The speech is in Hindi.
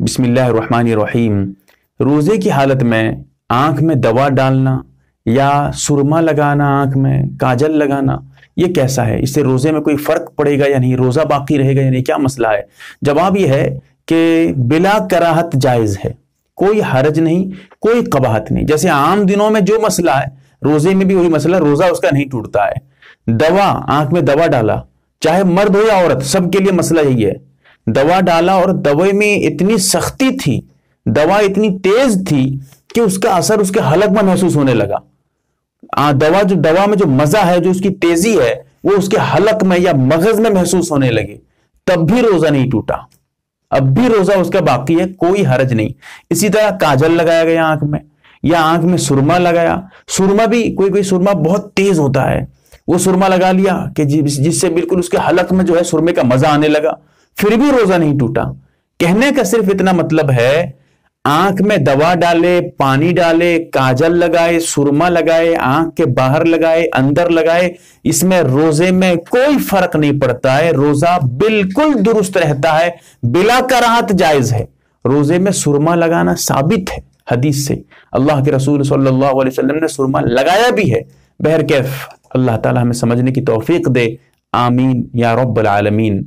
बिस्मिल्लाहिर्रहमानिर्रहीम। रोज़े की हालत में आँख में दवा डालना या सुरमा लगाना आँख में, काजल लगाना, ये कैसा है? इससे रोज़े में कोई फ़र्क पड़ेगा या नहीं? रोज़ा बाकी रहेगा या नहीं? क्या मसला है? जवाब यह है कि बिला कराहत जायज़ है। कोई हरज नहीं, कोई कबाहत नहीं। जैसे आम दिनों में जो मसला है, रोज़े में भी वही मसला रोज़ा उसका नहीं टूटता है। दवा, आँख में दवा डाला, चाहे मर्द हो या औरत, सबके लिए मसला यही है। दवा डाला और दवाई में इतनी सख्ती थी दवा इतनी तेज थी कि उसका असर उसके हलक में महसूस होने लगा। आ, दवा जो दवा में जो मज़ा है जो उसकी तेज़ी है वो उसके हलक में या मगज में महसूस होने लगे। तब भी रोजा नहीं टूटा। अब भी रोजा उसका बाकी है कोई हरज नहीं। इसी तरह काजल लगाया गया आँख में या आँख में सुरमा लगाया। सुरमा भी कोई कोई सुरमा बहुत तेज होता है। वो सुरमा लगा लिया कि जिससे बिल्कुल उसके हलक में जो है सुरमे का मज़ा आने लगा। फिर भी रोजा नहीं टूटा। कहने का सिर्फ़ इतना मतलब है, आँख में दवा डाले, पानी डाले, काजल लगाए, सुरमा लगाए, आँख के बाहर लगाए, अंदर लगाए, इसमें रोज़े में कोई फ़र्क नहीं पड़ता है। रोजा बिल्कुल दुरुस्त रहता है, बिला कराहत जायज़ है। रोज़े में सुरमा लगाना साबित है हदीस से। अल्लाह के रसूल सल्लल्लाहु अलैहि वसल्लम ने सुरमा लगाया भी है। बहर कैफ अल्लाह ताला हमें समझने की तौफीक दे। आमीन या रब्बल आलमीन।